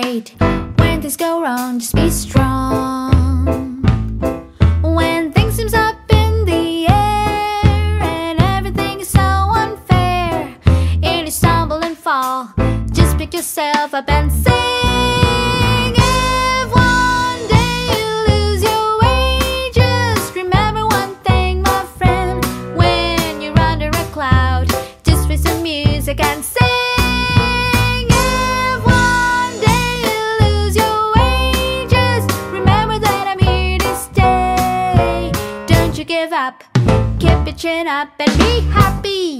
afraid. When things go wrong, just be strong. When things seems up in the air and everything is so unfair, and you stumble and fall, just pick yourself up and sing. If one day you lose your way, just remember one thing, my friend. When you're under a cloud, just play some music and sing. up, keep your chin up and be happy.